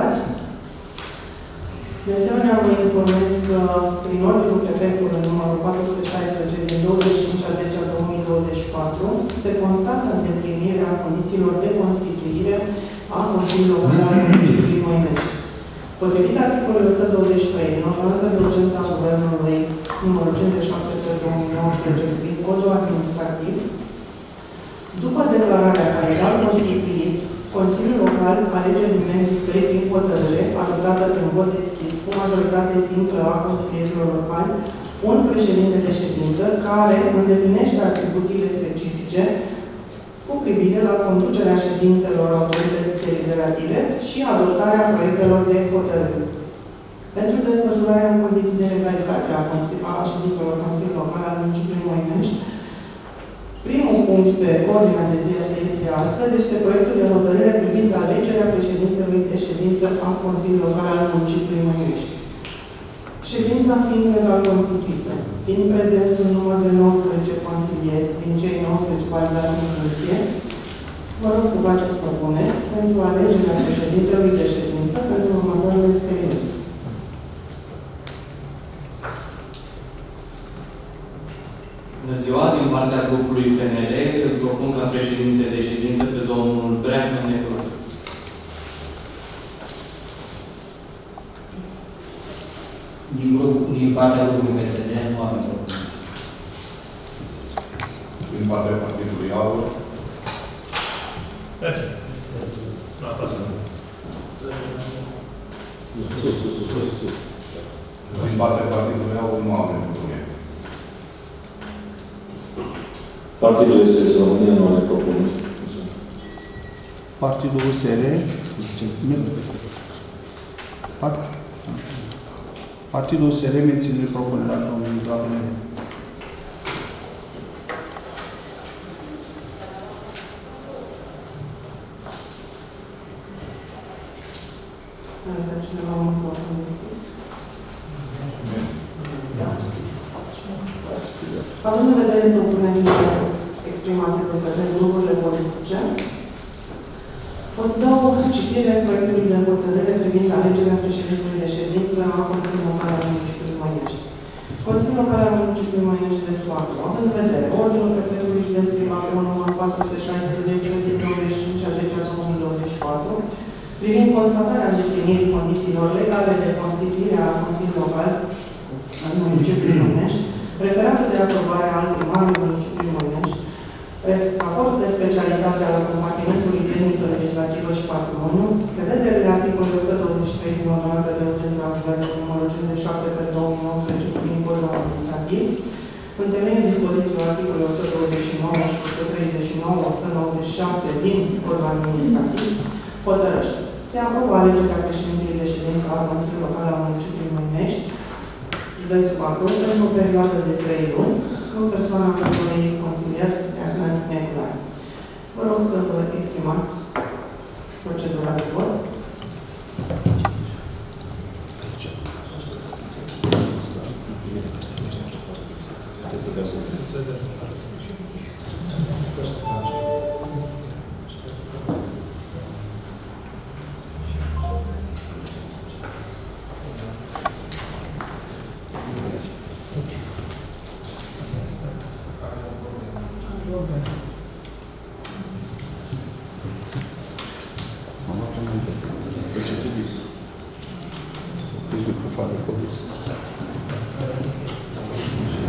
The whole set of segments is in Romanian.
și invitați. De asemenea, vă informez că, prin ordinul prefectului numărul 416 din 25 a 10 a 2024, se constată îndeplinirea condițiilor de constituire a Consiliului Local al Municipiului Moinești. Potrivit articolului 123 din Ordonanța de Urgență a Guvernului numărul 57 pe 2019 privind codul administrativ, după declararea care legal constituit, Consiliul Local alege din membrii săi prin hotărâre, adoptată prin vot deschis, cu majoritate simplă a consilierilor locali, un președinte de ședință care îndeplinește atribuțiile specifice cu privire la conducerea ședințelor autorității deliberative și adoptarea proiectelor de hotărâri. Pentru desfășurarea în condiții de legalitate a, a ședințelor Consiliului Local al Municipiului Moinești, primul punct pe ordinea de zi de astăzi este proiectul de hotărâre privind alegerea președintelui de ședință a Consiliului Local al Municipiului Moinești. Ședința fiind legal constituită, fiind prezent un număr de 19 consilieri din cei 19 validați în funcție, vă rog să faceți propuneri pentru alegerea președintelui de ședință pentru următoarele trei luni. Bună ziua, din partea grupului PNL, îl propun ca președinte de ședință pe domnul Brehnă Neculaț. Din, grup, din partea grupului PSD nu avem propunere. Din partea Partidului Aur, Merge. La față. din partea Partidului Aur nu avem propunere. Partidul este România nu are propuneri. Partidul USR. Part- Partidul USR menține propunerea domnului Dragonet. Are să cineva un vot în deschis? Având în vedere propunerile exprimate de către grupurile politice, o să dau citire proiectului de hotărâre privind alegerea președintelui de ședință a Consiliului Local al Municipiului Moiești. Consiliul Local al Municipiului Moiești de 4, având în vedere Ordinul Prefectului Județului Bacău numărul 416 din 25 a 10 a 2024, privind constatarea îndeplinirii condițiilor legale de constituire a Consiliului Local al Municipiului Moiești, referată de aprobare al primarului Municipiului Moiești, raportul de specialitate al compartimentului tehnică legislativă și patrimoniu, prevederile articolului 123 din Ordonanța de Urgență a Guvernului numărul 57 pe 2019 privind codul administrativ, în temeiul dispozițiilor articolului 129 și 139, 196 din codul administrativ, hotărăște.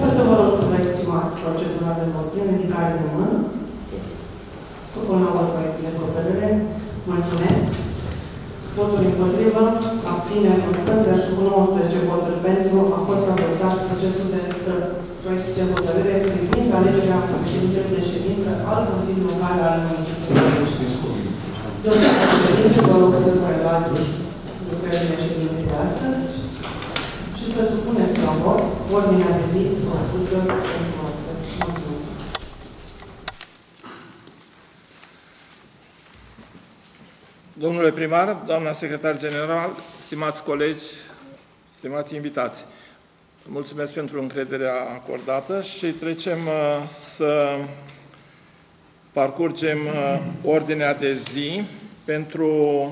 O să vă rog să vă exprimați procedura de vot prin ridicare de mână. Supun la vot proiectul de hotărâre. Mulțumesc. voturi împotrivă, abțineri nu sunt, deci cu 19 voturi pentru a fost adoptat procesul de de proiect de hotărâre privind alegerea președintelui de ședință al Consiliului Local al Municipiului București. Domnule președinte, vă rog să preluați lucrările ședinței de astăzi și să supuneți la vot ordinea de zi propusă pentru astăzi. Mulțumesc. Domnule primar, doamna secretar general, stimați colegi, stimați invitați, mulțumesc pentru încrederea acordată și trecem uh, să parcurgem uh, ordinea de zi pentru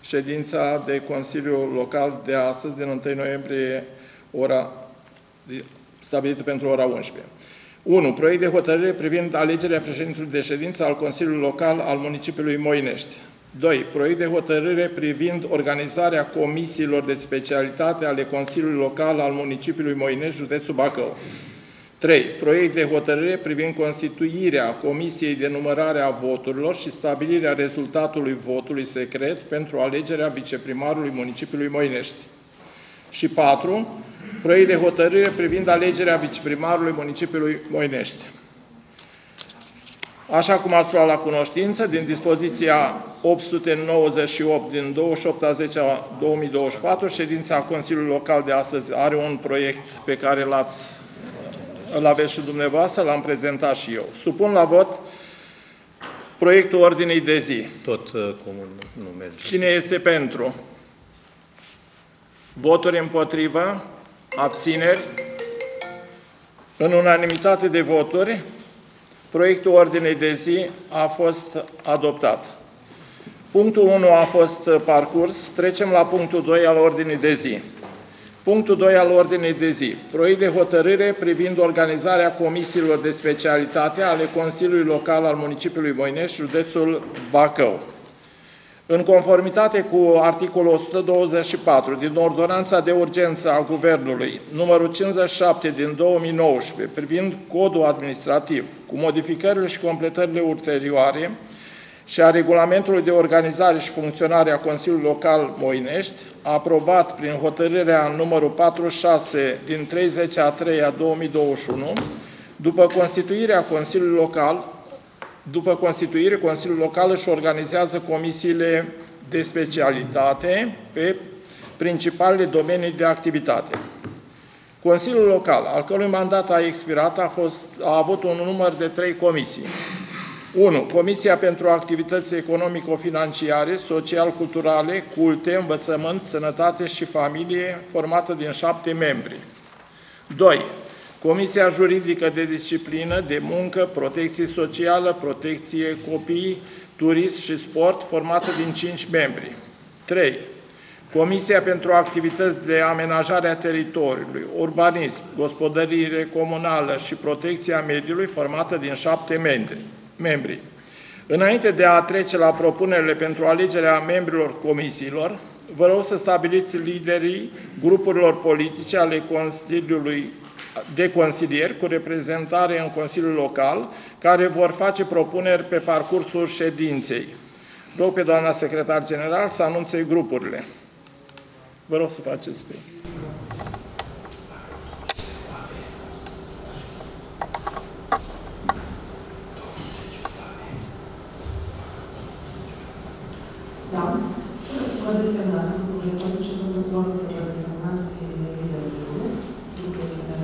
ședința de Consiliu Local de astăzi, din 1 noiembrie, ora, stabilită pentru ora 11. 1. Proiect de hotărâre privind alegerea președintelui de ședință al Consiliului Local al municipiului Moinești. 2. Proiect de hotărâre privind organizarea comisiilor de specialitate ale Consiliului Local al municipiului Moinești, județul Bacău. 3. Proiect de hotărâre privind constituirea Comisiei de numărare a voturilor și stabilirea rezultatului votului secret pentru alegerea viceprimarului municipiului Moinești. Și 4. Proiect de hotărâre privind alegerea viceprimarului municipiului Moinești. Așa cum ați luat la cunoștință, din dispoziția 898 din 28 a 10 a 2024, ședința Consiliului Local de astăzi are un proiect pe care l-ați îl aveți și dumneavoastră, l-am prezentat și eu. Supun la vot proiectul ordinei de zi. Tot uh, comun nu merge. Cine este pentru? Voturi împotrivă? Abțineri? În unanimitate de voturi, proiectul ordinei de zi a fost adoptat. Punctul 1 a fost parcurs. Trecem la punctul 2 al ordinii de zi. Punctul 2 al ordinii de zi. Proiect de hotărâre privind organizarea comisiilor de specialitate ale Consiliului Local al Municipiului Moinești, județul Bacău. În conformitate cu articolul 124 din Ordonanța de Urgență a Guvernului, numărul 57 din 2019, privind codul administrativ, cu modificările și completările ulterioare, și a Regulamentului de Organizare și Funcționare a Consiliului Local Moinești, aprobat prin hotărârea numărul 46 din 30 a 3 a 2021, după constituirea Consiliului Local, după constituire, Consiliul Local își organizează comisiile de specialitate pe principalele domenii de activitate. Consiliul Local, al cărui mandat a expirat, a, fost, a avut un număr de trei comisii. 1. Comisia pentru activități economico-financiare, social-culturale, culte, învățământ, sănătate și familie, formată din șapte membri. 2. Comisia juridică de disciplină, de muncă, protecție socială, protecție copii, turism și sport, formată din 5 membri. 3. Comisia pentru activități de amenajare a teritoriului, urbanism, gospodărire comunală și protecția mediului, formată din 7 membri membri. Înainte de a trece la propunerile pentru alegerea membrilor comisiilor, vă rog să stabiliți liderii grupurilor politice ale Consiliului de consilieri cu reprezentare în Consiliul Local, care vor face propuneri pe parcursul ședinței. Rog pe doamna secretar general să anunțe grupurile. Vă rog să faceți pe. Da. Să vă desemnați lucrurile, vă duce domnul doar să vă desemnați liderul de grup, lucrurile.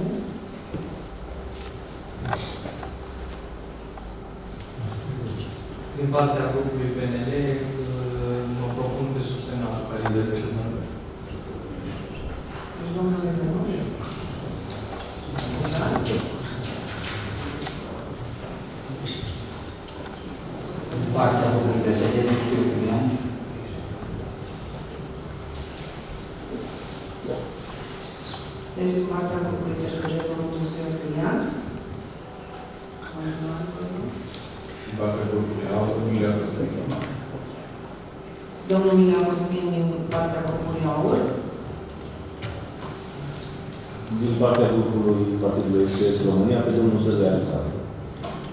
Din partea grupului PNL, mă propun pe subsemnatul ca lider de ședință. Deci domnul Revenuș. Da? În partea grupului PSD, nu știu Iulian. Deci din partea grupului PSD, domnul Tusiu Iulian. Din partea grupului AUR, Mirea Căsărin. Domnul Mirea Cosmin din partea grupului AUR. Din partea grupului Partidului SES România, pe domnul Sădea Alexandru.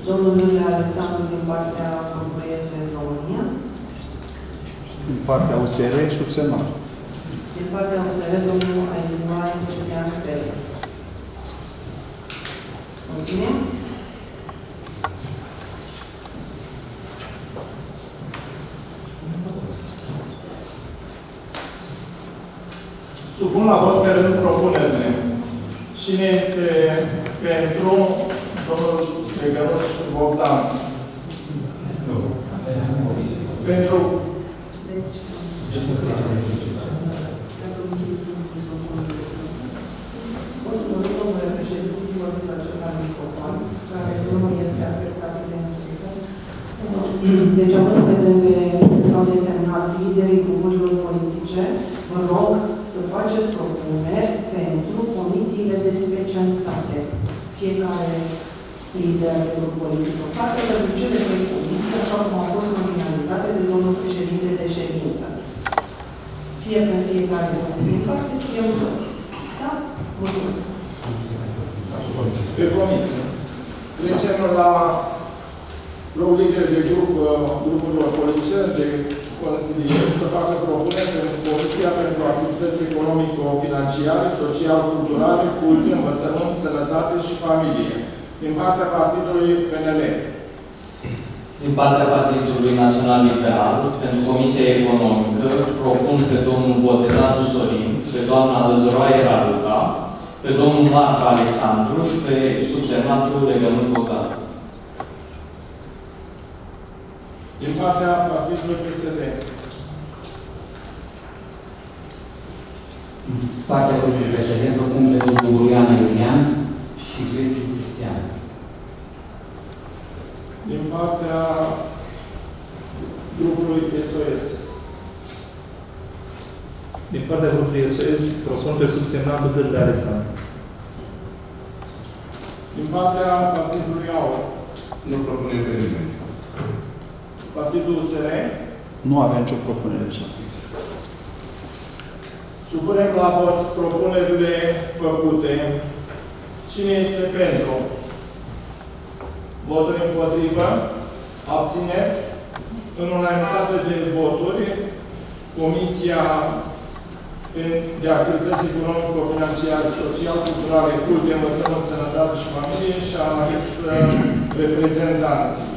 Domnul Iulia Alexandru din partea grupului SOS România. Din partea USR, subsemnat. Din partea USR, domnul Ailai Ciulian Felix. Mulțumim. Supun la vot pe rând propunerile. Cine este pentru domnul Găgăruș Bogdan? Pentru Deci, o să vă rog, domnule președinte, să vorbiți acela la microfon, care nu este afectat de întrunică. Deci, având în vedere că s-au desemnat liderii grupurilor politice, vă rog să faceți propuneri pentru comisiile de specialitate. Fiecare lider de grup politic în parte pentru cele trei comisii, așa cum au fost nominalizate de domnul președinte de ședință. Fie pe fiecare comisie în parte, fie în bloc. Da? Mulțumesc. pe comisie. Trecem la loc lider de grup, uh, grupurilor politice, de consilieri, să facă propuneri pentru Comisia pentru activități economico-financiare, social-culturale, culte, învățământ, sănătate și familie. Din partea Partidului PNL. Din partea Partidului Național Liberal, pentru Comisia Economică, propun pe domnul Botezațu Sorin, pe doamna Lăzăroaie Raluca, pe domnul Marco Alexandru și pe subsemnatul Legănuș Bogdan. Din partea Partidului PSD. Din partea grupului precedent, propun pe domnul Iulian Iulian și Gherciu Cristian. Din partea grupului SOS. Din partea grupului SOS, propun pe subsemnatul Dârle Alexandru. Din partea Partidului AUR. Nu propune pe nimeni. Partidul USR. Nu avem nicio propunere deja. Supunem la vot propunerile făcute. Cine este pentru? Voturi împotrivă? Abține? În unanimitate de voturi, Comisia de Activități Economico-Financiare, Social, Culturale, Culte, Învățământ, Sănătate și Familie și-a ales uh, reprezentanții.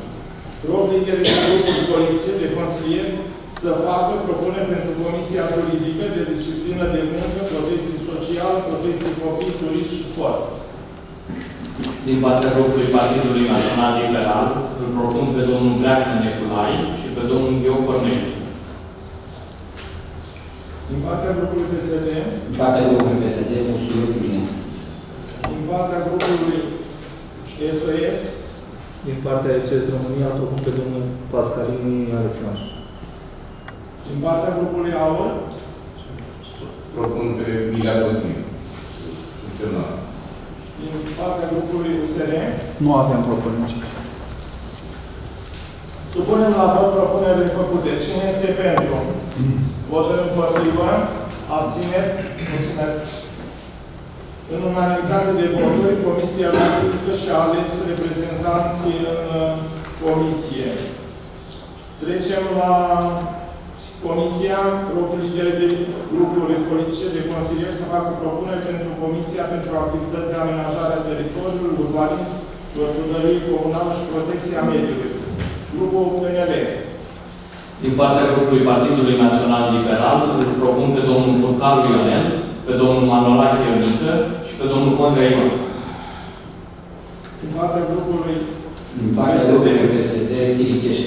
Rog liderii de grupuri politice, de consilieri, să facă propuneri pentru Comisia Juridică de Disciplină de Muncă, Protecție Socială, Protecție Copii, Turism și Sport. Din partea grupului Partidului Național Liberal, îl propun pe domnul Breacnă Neculai și pe domnul Gheorghe Corneliu. Din partea grupului PSD, Din partea grupului PSD, Musuliu Iulian. din partea grupului SOS, Din partea SOS România, îl propun pe domnul Pascalini Alexandru. din partea grupului AUR, Propun pe Milia Cosmin. Subsemnat. Din partea grupului USR, Nu avem propuneri. Supunem la vot propunerile făcute. Cine este pentru? Voturi împotrivă? Abțineri? Mulțumesc. În unanimitate de voturi, Comisia Juridică și-a ales reprezentanții în uh, comisie. Trecem la Comisia, rog liderii de grupuri politice de consilieri să facă propuneri pentru Comisia pentru activități de amenajare a teritoriului, urbanism, gospodărie comunală și protecția mediului. Grupul PNL. Din partea grupului Partidului Național Liberal, îl propun pe domnul Burcaru Ionel, pe domnul Manolache Ionică și pe domnul Condrea Ion. Din partea grupului Din partea grupului PSD, Chiriche și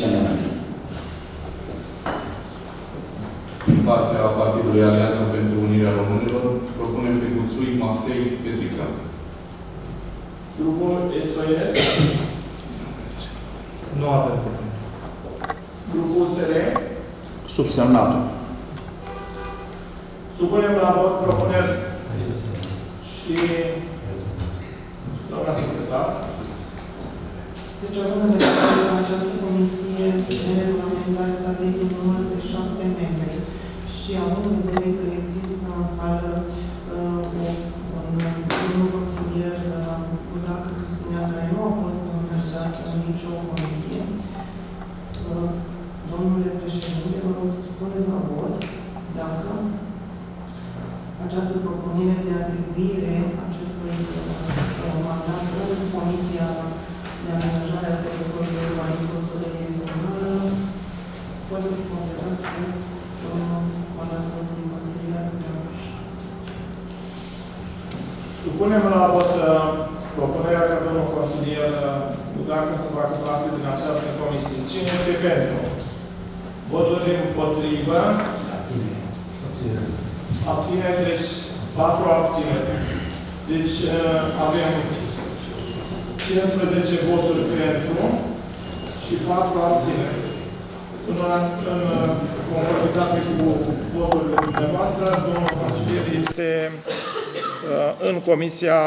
Cănămâni. Din partea Partidului Alianța pentru Unirea Românilor, propunem pe Guțui Maftei Petrica. grupul SOS, Nu avem propunere. grupul SR, Subsemnatul. supunem la vot propuneri și doamna secretar. Deci, având în vedere că această comisie de regulament a stabilit un număr de șapte membri și având în vedere că există în sală uh, o- un domnul consilier uh, Budac Cristina, care nu a fost învățat în nicio comisie, uh, domnule președinte, vă rog să puneți la această propunere de atribuire acestui uh, mandat în Comisia de Amenajare a Teritoriului Urbanism Gospodărie Comunală poate fi completat cu uh, mandatul unui consilier Dragoș. Supunem la vot uh, propunerea ca domnul consilier Budacă să facă parte din această comisie. Cine este pentru? Voturi împotrivă? Abțineri, deci patru abțineri. Deci uh, avem 15 voturi pentru și 4 abțineri. În, în uh, conformitate cu voturile dumneavoastră, domnul consilier este uh, în Comisia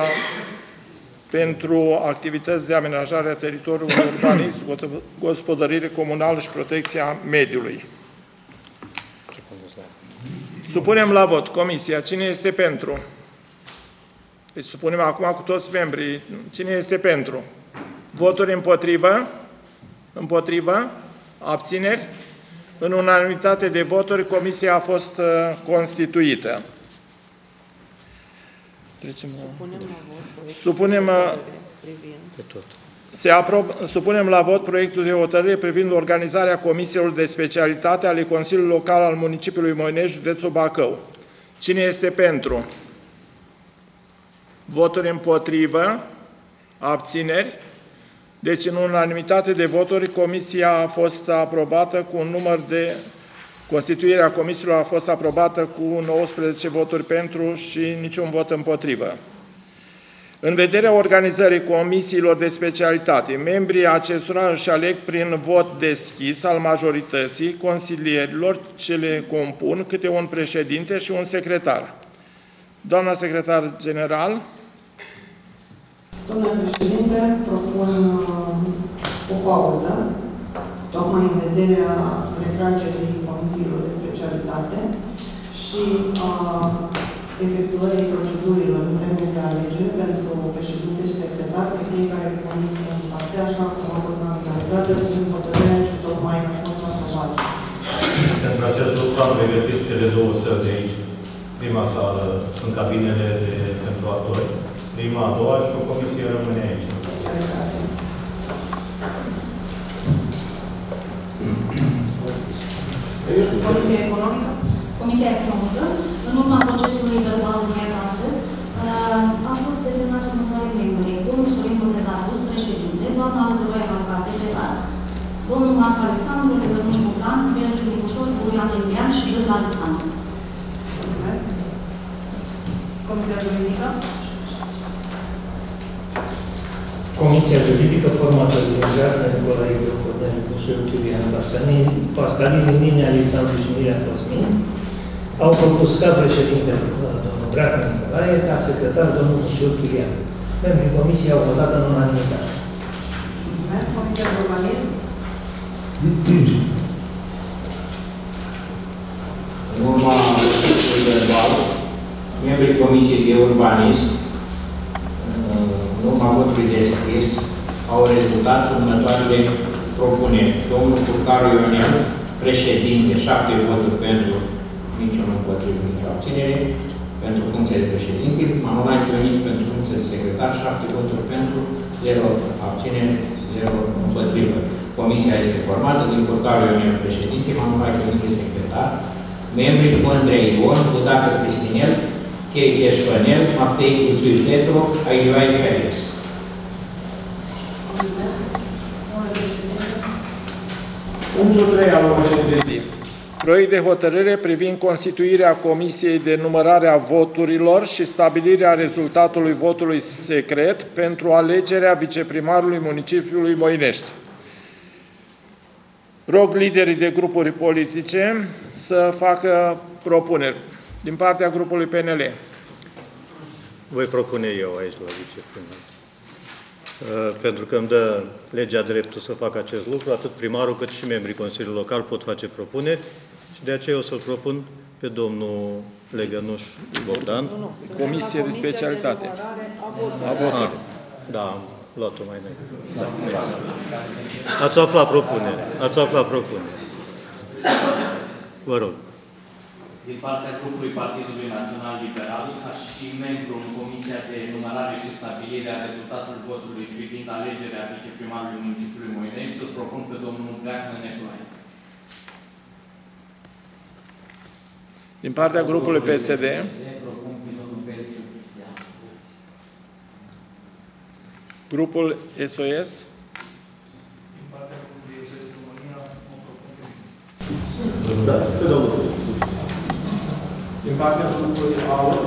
pentru activități de amenajare a teritoriului urbanism, gospodărire comunală și protecția mediului. Supunem la vot. Comisia. Cine este pentru? Deci supunem acum cu toți membrii. Cine este pentru? Voturi împotrivă? Împotrivă? Abțineri? În unanimitate de voturi, comisia a fost uh, constituită. Trecem la... Punem la vot Supunem, uh, Pe tot. se aprob, supunem la vot proiectul de hotărâre privind organizarea comisiilor de specialitate ale Consiliului Local al Municipiului Moinești, județul Bacău. Cine este pentru? Voturi împotrivă? Abțineri? Deci, în unanimitate de voturi, comisia a fost aprobată cu un număr de... Constituirea comisiilor a fost aprobată cu 19 voturi pentru și niciun vot împotrivă. În vederea organizării comisiilor de specialitate, membrii acestora își aleg prin vot deschis al majorității consilierilor ce le compun câte un președinte și un secretar. Doamna secretar general, Domnule președinte, propun uh, o pauză, tocmai în vederea retragerii comisiilor de specialitate și a efectuării procedurilor în termen de alegeri pentru președinte și secretar pe fiecare comisie în parte, așa cum a fost în dată, prin hotărârea ce tocmai a fost aprobată. Pentru acest lucru am pregătit cele două săli de aici. Prima sală în cabinele de, pentru actori, prima, a doua și o comisie rămâne aici. Specialitate. Comisia economică? Comisia Economică, în urma procesului verbal încheiat astăzi, uh, a fost desemnați următorii membri. Domnul Sorin Botezatu, președinte, doamna Alzăroia Marca, secretar, domnul Marc Alexandru, Lănuș Bogdan, Belgiu Nicușor, Burian Iulian și Gârla Alexandru. Mulțumesc. Comisia juridică? Comisia juridică formată din Gardner, Nicolae Cornel, Busuiu, Tilian, Pascalin, Pascalin, Nini, Alexandru și Miriam Cosmin, au propus ca președinte domnul Dracu Nicolae, ca secretar domnul Busuiu, Tilian. Membrii comisiei au votat în unanimitate. Mulțumesc. Comisia de urbanism? În urma procesului verbal, membrii Comisiei de Urbanism, în urma votului deschis, au rezultat următoarele propuneri. Domnul Curcaru Ionel, președinte, șapte voturi pentru, niciunul împotrivă, nicio abținere, pentru funcția de președinte, Manolache Ionit pentru funcția de secretar, șapte voturi pentru, zero abținere, zero împotrivă. Comisia este formată din Curcaru Ionel, președinte, Manolache Ionit, secretar, membrii Andrei Ion, Budacă Cristinel, Chei Cheșpănel, Matei Cuțui Petru, Ailioai Felix. Mulțumesc. Domnule președinte? Punctul 3 al ordinii de zi. Proiect de hotărâre privind constituirea Comisiei de numărare a voturilor și stabilirea rezultatului votului secret pentru alegerea viceprimarului municipiului Moinești. Rog liderii de grupuri politice să facă propuneri din partea grupului PNL. Voi propune eu aici la viceprimar. Uh, Pentru că îmi dă legea dreptul să fac acest lucru, atât primarul cât și membrii Consiliului Local pot face propuneri și de aceea o să-l propun pe domnul Legănuș Bogdan. Comisie de specialitate. A votului. Da, am luat-o mai înainte. Da, mersi. Ați aflat propunere. Ați aflat propunere. Vă rog. Din partea grupului Partidului Național Liberal, ca și membru în Comisia de Numărare și Stabilire a rezultatului votului privind alegerea viceprimarului municipiului Moinești, îl propun pe domnul Breacnă Neculaie. Din partea grupului PSD, Propun pe domnul Belciu Cristian. grupul SOS, Da, pe domnul. Din partea grupului AUR,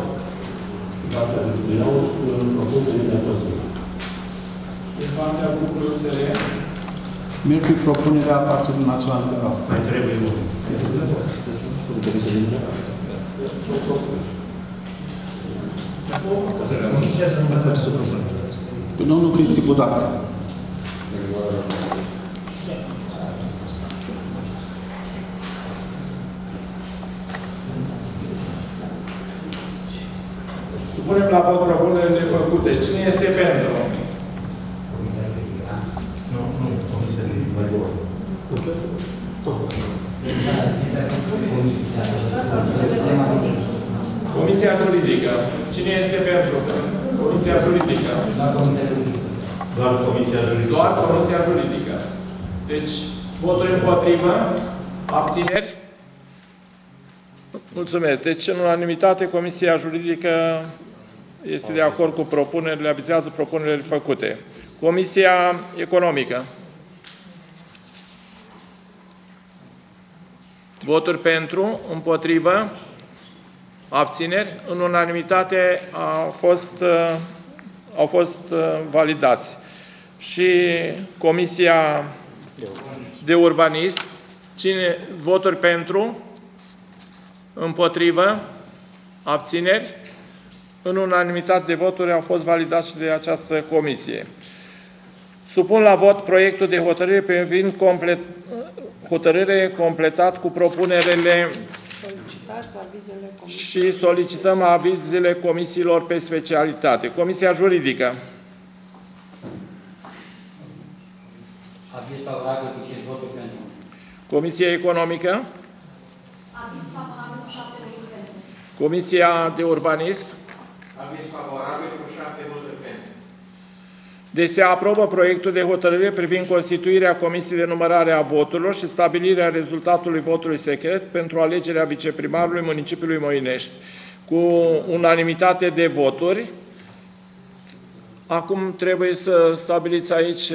Din partea grupului AUR, propun pe Nina Cosmin. din partea grupului USR, Merg pe propunerea Partidului Național Liberal. Mai trebuie unul. Comisia să nu mai face să propună. Pe domnul Cristi Budac. Supunem la vot propunerile făcute. Cine este pentru? Nu, nu, Comisia de mai vor. Comisia juridică. Cine este pentru? Comisia juridică. Doar Comisia Juridică. Doar Comisia juridică. Deci, voturi împotrivă, abțineri, Mulțumesc. Deci, în unanimitate, Comisia Juridică este de acord cu propunerile, avizează propunerile făcute. Comisia Economică. Voturi pentru, împotrivă, abțineri. În unanimitate au fost, uh, au fost uh, validați. Și Comisia de Urbanism, cine, voturi pentru, Împotrivă? Abțineri? În unanimitate de voturi au fost validați și de această comisie. Supun la vot proiectul de hotărâre privind complet, hotărâre completat cu propunerele Solicitați avizele comisiei. și solicităm avizele comisiilor pe specialitate. Comisia juridică. Aviz favorabil cu 5 voturi pentru. Comisia economică. Aviz favorabil cu șapte voturi pentru. Comisia de urbanism. Aviz favorabil cu 7 voturi pentru. Deci se aprobă proiectul de hotărâre privind constituirea Comisiei de numărare a voturilor și stabilirea rezultatului votului secret pentru alegerea viceprimarului municipiului Moinești, cu unanimitate de voturi. Acum trebuie să stabiliți aici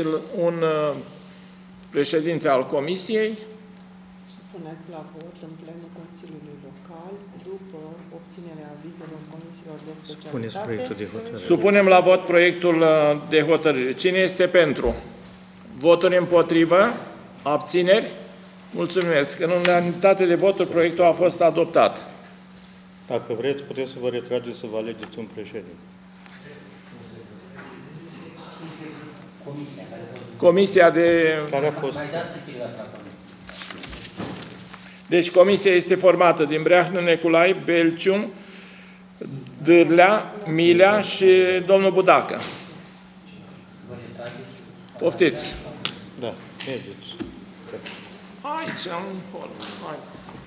un uh, președinte al Comisiei. Puneți la vot în plenul Consiliului Local după obținerea avizelor comisiilor de specialitate. Puneți proiectul de hotărâre. Supunem la vot proiectul uh, de hotărâre. Cine este pentru? Voturi împotrivă? Abțineri? Mulțumesc. În unanimitate de voturi, proiectul a fost adoptat. Dacă vreți, puteți să vă retrageți să vă alegeți un președinte. Comisia care a fost... Comisia de... Care a fost? Mai dați citire la comisie. Deci comisia este formată din Breahnă, Neculai, Belcium, Dârlea, Milea și domnul Budacă. Vă retrageți? Poftiți. Da, mergeți. Aici, în hol. Haideți.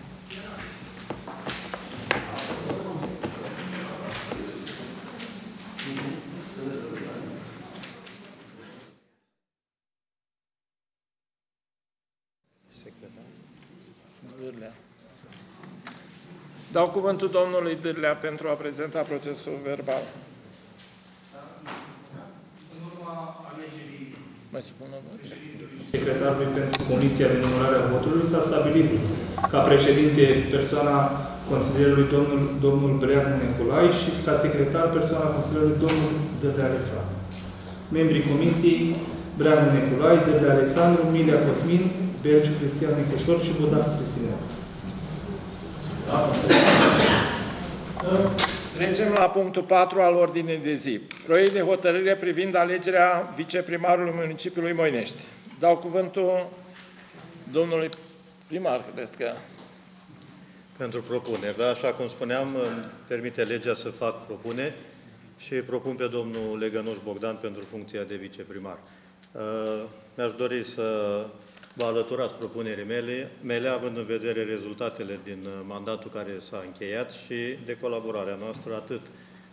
Dau cuvântul domnului Dârlea pentru a prezenta procesul verbal. în urma alegerii Mai spună vă? secretarului pentru Comisia de Numărare a Votului s-a stabilit ca președinte persoana consilierului domnul, domnul Breanu Neculai și ca secretar persoana consilierului domnul Dădea Alexandru. Membrii Comisiei Breanu Neculai, Dădea Alexandru, Milia Cosmin, Belciu Cristian Nicușor și Budac Cristina. Trecem la punctul 4 al ordinei de zi. Proiect de hotărâre privind alegerea viceprimarului municipiului Moinești. Dau cuvântul domnului primar, cred că. Pentru propuneri, da? Așa cum spuneam, îmi permite legea să fac propuneri și propun pe domnul Legănuș Bogdan pentru funcția de viceprimar. Uh, Mi-aș dori să vă alăturați propunerii mele, mele, având în vedere rezultatele din uh, mandatul care s-a încheiat și de colaborarea noastră atât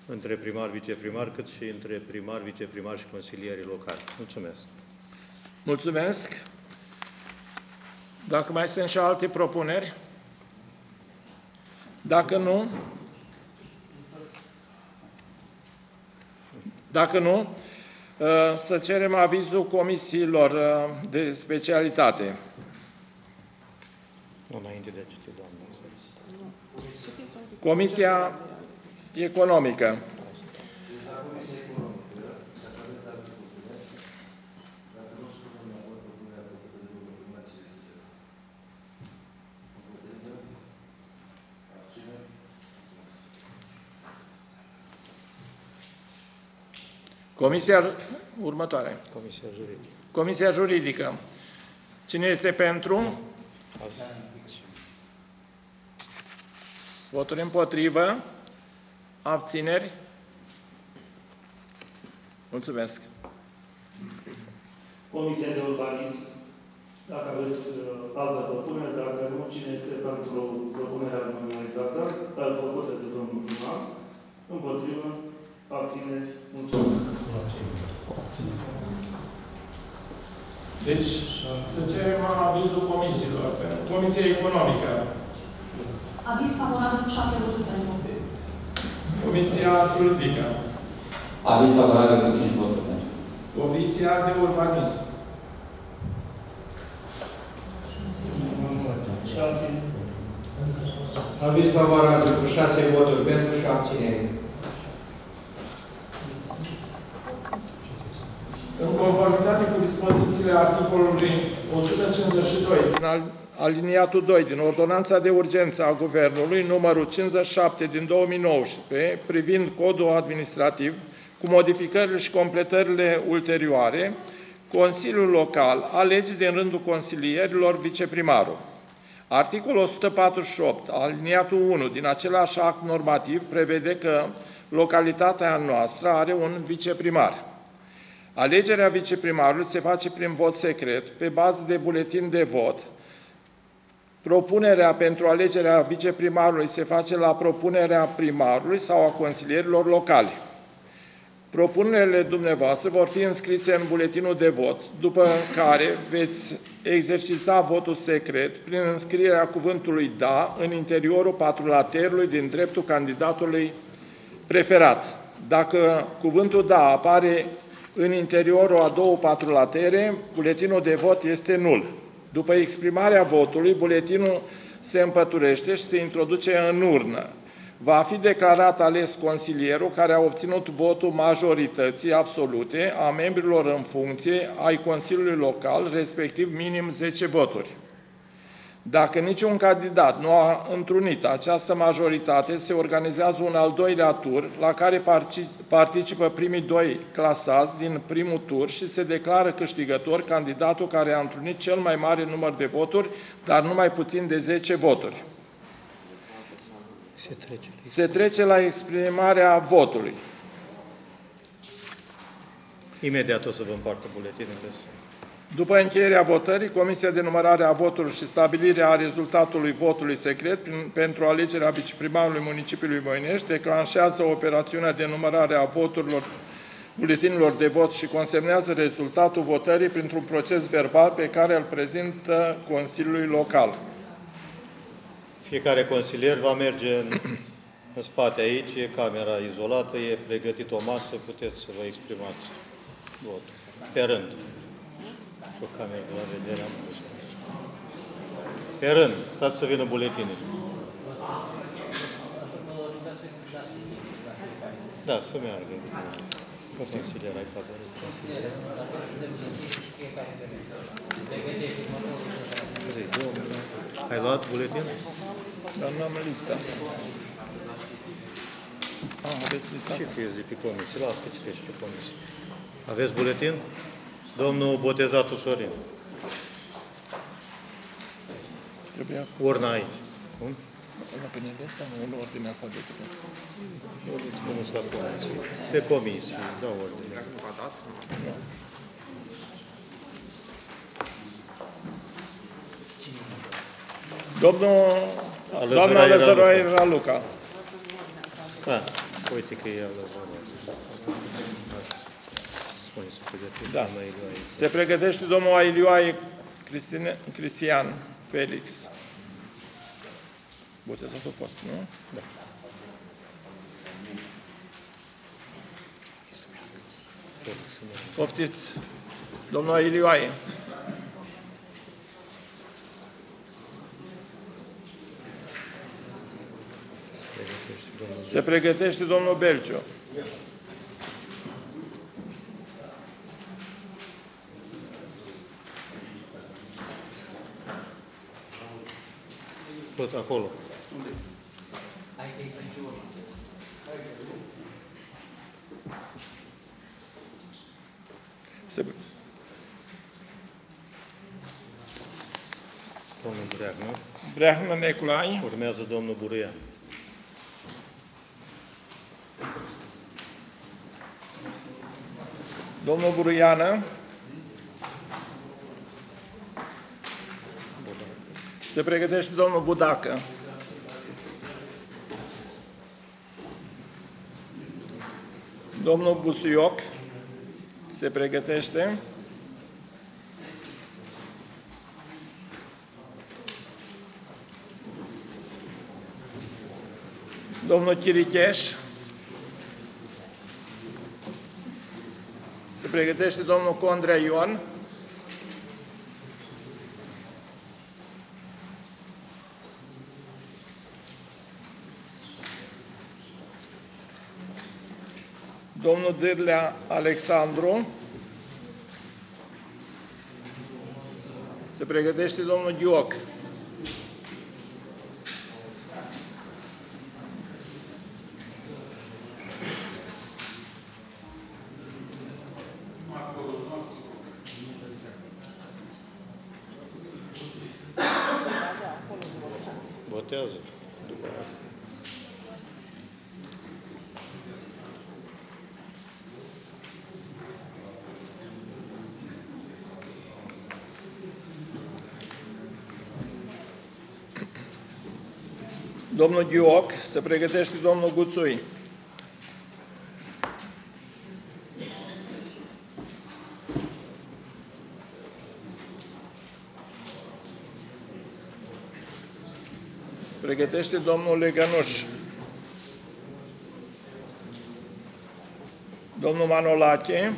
între primar, viceprimar, cât și între primar, viceprimar și consilierii locali. Mulțumesc! Mulțumesc! Dacă mai sunt și alte propuneri? Dacă nu, dacă nu, uh, să cerem avizul comisiilor uh, de specialitate. Înainte de a citi, doamna. Comisia Economică. Comisia următoare. Comisia juridică. Comisia juridică. Cine este pentru? Voturi împotrivă? Abțineri? Mulțumesc. Comisia de urbanism, dacă aveți uh, altă propunere, dacă nu, cine este pentru propunerea nominalizată, dar făcută de domnul primar, împotrivă, abțineți, mulțumesc. Deci, să cerem avizul comisiilor. Comisia Economică. Aviz favorabil cu șapte voturi pentru. Comisia Juridică. Aviz favorabil cu 5 voturi pentru. Comisia de Urbanism. Șase. Aviz favorabil cu 6 voturi pentru și abținere. Conformitate cu dispozițiile articolului 152 din al- aliniatul 2 din Ordonanța de Urgență a Guvernului numărul 57 din 2019 privind codul administrativ cu modificările și completările ulterioare, Consiliul Local alege din rândul consilierilor viceprimarul. Articolul 148, aliniatul 1 din același act normativ prevede că localitatea noastră are un viceprimar. Alegerea viceprimarului se face prin vot secret, pe bază de buletin de vot. Propunerea pentru alegerea viceprimarului se face la propunerea primarului sau a consilierilor locali. Propunerile dumneavoastră vor fi înscrise în buletinul de vot, după care veți exercita votul secret prin înscrierea cuvântului da în interiorul patrulaterului din dreptul candidatului preferat. Dacă cuvântul da apare în interiorul a două patrulatere, buletinul de vot este nul. După exprimarea votului, buletinul se împăturește și se introduce în urnă. Va fi declarat ales consilierul care a obținut votul majorității absolute a membrilor în funcție ai Consiliului Local, respectiv minim 10 voturi. Dacă niciun candidat nu a întrunit această majoritate, se organizează un al doilea tur, la care participă primii doi clasați din primul tur și se declară câștigător candidatul care a întrunit cel mai mare număr de voturi, dar nu mai puțin de 10 voturi. Se trece. Se trece la exprimarea votului. Imediat o să vă împartă buletinele. După încheierea votării, Comisia de numărare a voturilor și stabilirea rezultatului votului secret prin, pentru alegerea viceprimarului municipiului Moinești declanșează operațiunea de numărare a voturilor buletinilor de vot și consemnează rezultatul votării printr-un proces verbal pe care îl prezintă Consiliului Local. Fiecare consilier va merge în, în spate aici, e camera izolată, e pregătit o masă, puteți să vă exprimați votul. Pe rând. Și o cameră de la vedere am pus. Pe rând, stați să vină buletinele. Da, să meargă. Consilier, ai favorit. Consilier. Zi, domnule. Ai luat buletin? Dar nu am lista. Ah, aveți lista? Ce că zi pe comisie? Las că citești pe comisie. Aveți buletin? Domnul Botezatul Sorin. Trebuia Urna aici. Bun? la PNL sau în ordine alfabetică? Nu la comisie. Pe comisie, da ordine. Domnul, doamna Alăzăroaie Lăzăroaie Raluca. Raluca. Da, uite că e alăzăroaie. Spune să pregătește Da. doamna Ilioae. Se pregătește domnul Ailioae Cristine, Cristian Felix. Botezatul a fost, nu? Da. Felix, nu. Poftiți. Domnul Ailioae. Se pregătește domnul Se pregătește domnul Belciu. Tot acolo. Aici e 31. Se... Domnul Breagnă. Breahnă Neculai. Urmează domnul Buruian. Domnul Buruiană. Se pregătește domnul Budacă. Domnul Busuioc se pregătește. Domnul Chiricheș. Se pregătește domnul Condrea Ion. Domnul Dârlea Alexandru. Se pregătește domnul Ghioc. Domnul Ghioc. Se pregătește domnul Guțui. Pregătește domnul Legănuș. Domnul Manolache.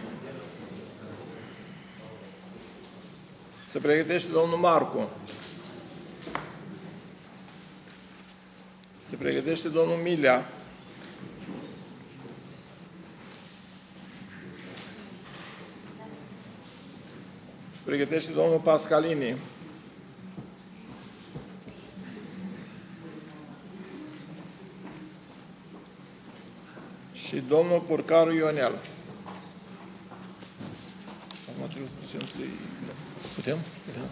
Se pregătește domnul Marcu. Pregătește domnul Milea. Se pregătește domnul Pascalini. Și domnul Purcaru Ionel. Acum trebuie să ducem să-i... Putem? Putem.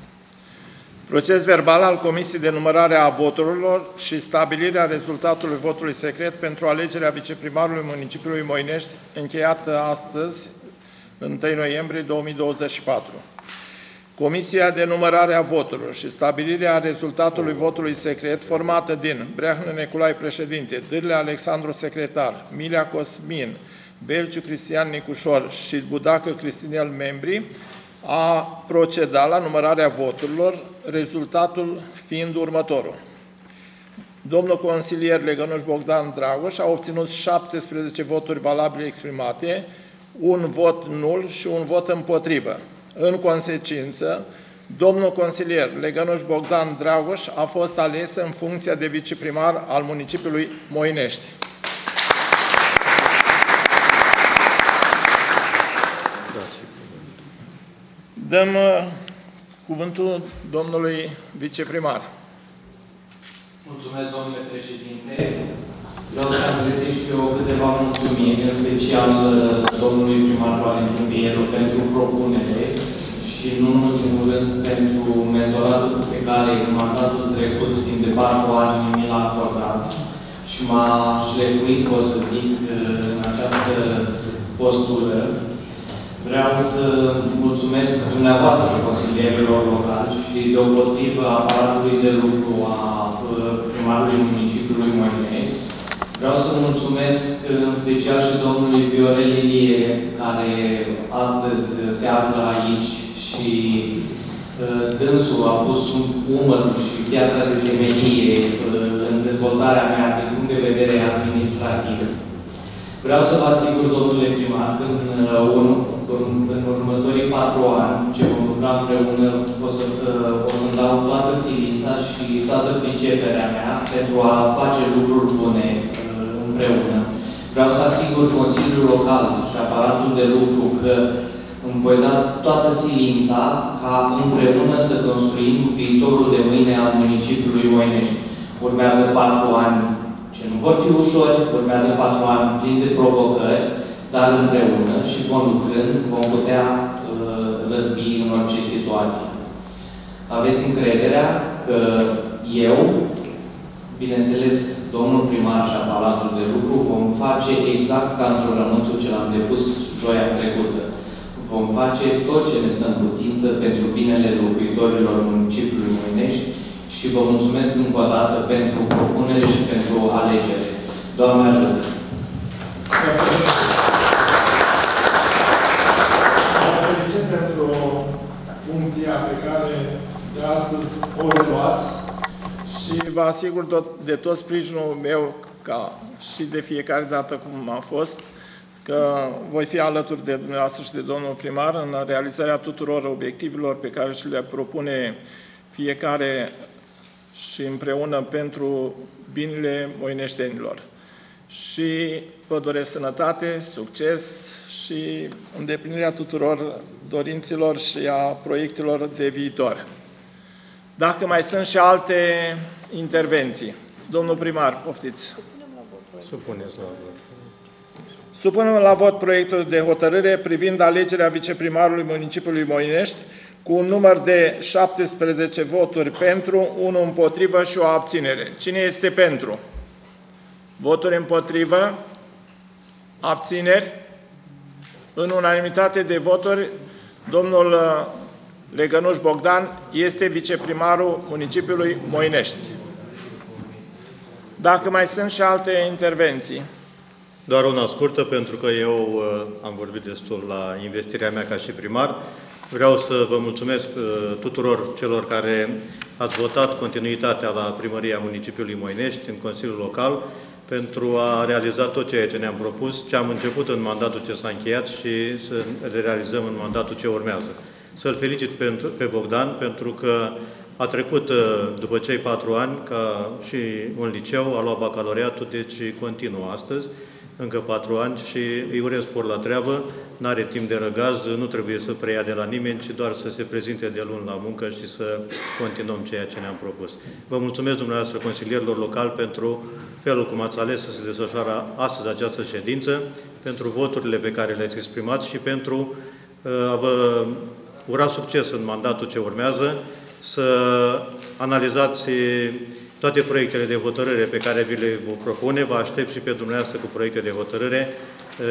Proces verbal al Comisiei de Numărare a Voturilor și stabilirea rezultatului votului secret pentru alegerea viceprimarului municipiului Moinești, încheiată astăzi, 1 noiembrie 2024. Comisia de numărare a voturilor și stabilirea rezultatului votului secret, formată din Breahnă Neculai președinte, Dârle Alexandru secretar, Milea Cosmin, Belciu Cristian Nicușor și Budacă Cristinel membri, a procedat la numărarea voturilor, rezultatul fiind următorul. Domnul consilier Legănuș Bogdan Dragoș a obținut 17 voturi valabile exprimate, un vot nul și un vot împotrivă. În consecință, domnul consilier Legănuș Bogdan Dragoș a fost ales în funcția de viceprimar al municipiului Moinești. Dați Dăm uh, cuvântul domnului viceprimar. Mulțumesc, domnule președinte. Vreau să adresez și eu câteva mulțumiri, în special uh, domnului primar Valentin Viero pentru propunere și, nu în ultimul rând, pentru mentoratul pe care în mandatul trecut, timp de patru ani, mi l-a acordat și m-a șlefuit, o să zic, uh, în această postură. Vreau să mulțumesc dumneavoastră consilierilor locali și deopotrivă aparatului de lucru a uh, primarului municipiului Moinești. Vreau să mulțumesc în special și domnului Viorel Ilie, care astăzi se află aici și uh, dânsul a pus un umărul și piața de temelie uh, în dezvoltarea mea din punct de vedere administrativ. Vreau să vă asigur, domnule primar, că în, un, în, în următorii patru ani ce vom lucra împreună, o să, o să dau toată silința și toată priceperea mea pentru a face lucruri bune împreună. Vreau să asigur Consiliul Local și aparatul de lucru că îmi voi da toată silința ca împreună să construim viitorul de mâine al municipiului Moinești. Urmează patru ani ce nu vor fi ușori, urmează patru ani plini de provocări, dar împreună și conlucrând vom putea uh, răzbi în orice situație. Aveți încrederea că eu, bineînțeles, domnul primar și aparatul de lucru vom face exact ca în jurământul ce l-am depus joia trecută. Vom face tot ce ne stă în putință pentru binele locuitorilor municipiului Moinești și vă mulțumesc încă o dată pentru propunere și pentru alegere. Doamne ajută! pentru funcția pe care de astăzi o reluați și vă asigur tot, de tot sprijinul meu, ca și de fiecare dată cum a fost, că voi fi alături de dumneavoastră și de domnul primar în realizarea tuturor obiectivelor pe care și le propune fiecare și împreună pentru binele moineștenilor. Și vă doresc sănătate, succes și îndeplinirea tuturor dorinților și a proiectelor de viitor. Dacă mai sunt și alte intervenții. Domnul primar, poftiți. Supuneți la vot. Supunem la vot proiectul de hotărâre privind alegerea viceprimarului municipiului Moinești cu un număr de 17 voturi pentru, 1 împotrivă și o abținere. Cine este pentru? Voturi împotrivă? Abțineri? În unanimitate de voturi, domnul Legănuș Bogdan este viceprimarul municipiului Moinești. Dacă mai sunt și alte intervenții. Doar una scurtă, pentru că eu uh, am vorbit destul la investirea mea ca și primar. Vreau să vă mulțumesc uh, tuturor celor care ați votat continuitatea la primăria municipiului Moinești, în Consiliul Local, pentru a realiza tot ceea ce ne-am propus, ce am început în mandatul ce s-a încheiat și să le realizăm în mandatul ce urmează. Să-l felicit pentru, pe Bogdan pentru că a trecut uh, după cei patru ani ca și un liceu, a luat bacalaureatul, deci continuă astăzi, încă patru ani și îi urez spor la treabă, nu are timp de răgaz, nu trebuie să preia de la nimeni, ci doar să se prezinte de luni la muncă și să continuăm ceea ce ne-am propus. Vă mulțumesc dumneavoastră consilierilor locali pentru felul cum ați ales să se desfășoară astăzi această ședință, pentru voturile pe care le-ați exprimat și pentru uh, a vă ura succes în mandatul ce urmează, să analizați toate proiectele de hotărâre pe care vi le vă propune. Vă aștept și pe dumneavoastră cu proiecte de hotărâre.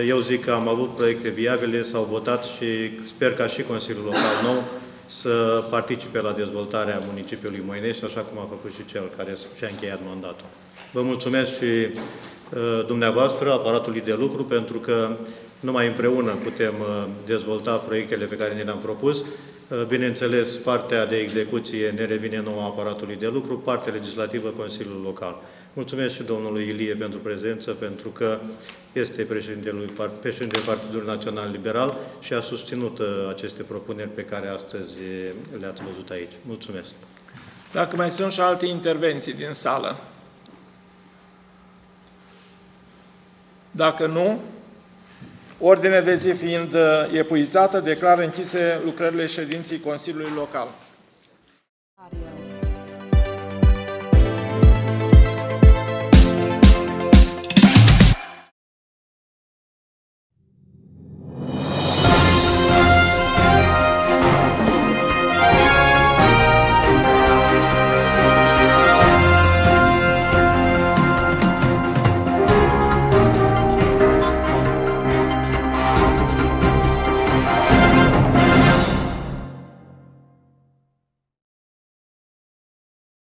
Eu zic că am avut proiecte viabile, s-au votat și sper ca și Consiliul Local nou să participe la dezvoltarea municipiului Moinești, așa cum a făcut și cel care și-a încheiat mandatul. Vă mulțumesc și uh, dumneavoastră, aparatului de lucru, pentru că numai împreună putem uh, dezvolta proiectele pe care ne le-am propus. Uh, bineînțeles, partea de execuție ne revine nouă aparatului de lucru, partea legislativă Consiliul Local. Mulțumesc și domnului Ilie pentru prezență, pentru că este președintele, președintele Partidului Național Liberal și a susținut uh, aceste propuneri pe care astăzi le-ați văzut aici. Mulțumesc! Dacă mai sunt și alte intervenții din sală. Dacă nu, Ordinea de zi fiind uh, epuizată, declară închise lucrările ședinții Consiliului Local.